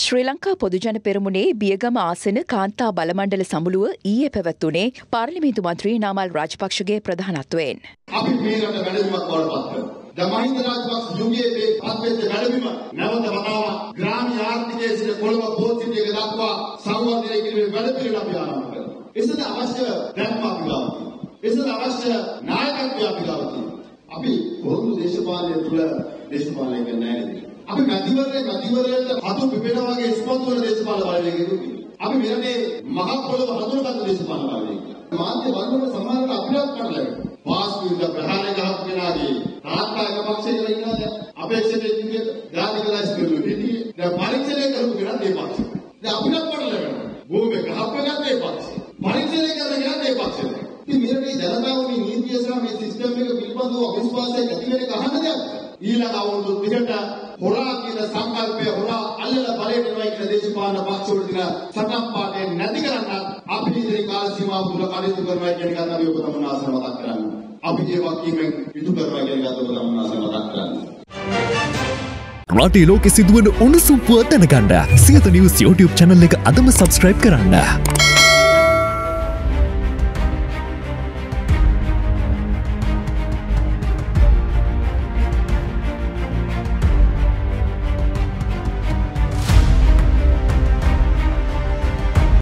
ශ්‍රී ලංකා පොදුජන පෙරමුණේ බියගම ආසන කාන්තා බලමණ්ඩල සමුළුව ඊයේ පැවැත්වුණේ පාර්ලිමේන්තු මන්ත්‍රී නාමල් රාජපක්ෂගේ ප්‍රධානත්වයෙන්. අපි මේ රට වැඩිමක් බවට පත් කරනවා. දැන් මහින්ද රාජපක්ෂ යුගයේ මේ පත්වෙච්ච වැඩිම නැවත වතාවක් ග්‍රාමීය ආර්ථිකයේ සිට කොළඹ පොත්සිටියක දක්වා සංවර්ධනය කිරීමේ වැඩපිළිවෙල අපි ආරම්භ කරනවා. එසේද අවශ්‍ය දැක්ම අපි ගාව තියෙනවා. එසේද අවශ්‍ය නායකත්වය අපි ගාව තියෙනවා. අපි කොහොමද දේශපාලනය තුළ දේශපාලනය කරන්නේ නැහැ අපි මැතිවරණය මැතිවරණයට හතු පිපෙනා වගේ ස්පොන්සර් වල දේශපාලන බලවේගයක අපි මෙරටේ මහ පොළොව හඳුනගත්ත දේශපාලන බලවේගයක්. මාධ්‍ය වර්ගවල සමහරවිට අපිවත් කරලා පාස් විරුද්ධ ප්‍රහාරය ගහපු කෙනාගේ තාත්තා එක පක්ෂයක ඉන්නවා දැන් අපේක්ෂිත විදිහට ජාතිකලයිස් කරලා ඉන්නේ. දැන් පරීක්ෂණය කරපු කෙනා දෙපක්ෂ. දැන් අපිවත් කරලා වෙනවා. භූමි ගහපු එකත් දෙපක්ෂ. පරීක්ෂණය කරන කෙනා දෙපක්ෂ. ඉතින් මෙරටේ ජනතාවගේ නීතිය සහ මේ සිස්ටම් එක පිළිබඳව අවිශ්වාසයක් ඇති වෙන එක අහන්න දෙයක්. ඊළඟ අවුරුදු 30ට හොරා කියන සංකල්පය හොරා අල්ලලා බලයට එනවා කියන දේශපාලන පක්ෂවල තියෙන සටන් පාඩේ නැති කරන්න අපි ඉදිරි කාල සීමාව තුල කටයුතු කරනවා කියන එකත් අපි ඔබ තමන් ආසන මතක් කරන්න. අපි ඒ වගකීමෙන් ඉටු කරනවා කියන එකත් ඔබ තමන් ආසන මතක් කරන්න. රටේ ලෝකෙ සිදුවන උණුසුම් පුවත් දැනගන්න සියත නිවස් YouTube channel එක අදම subscribe කරන්න.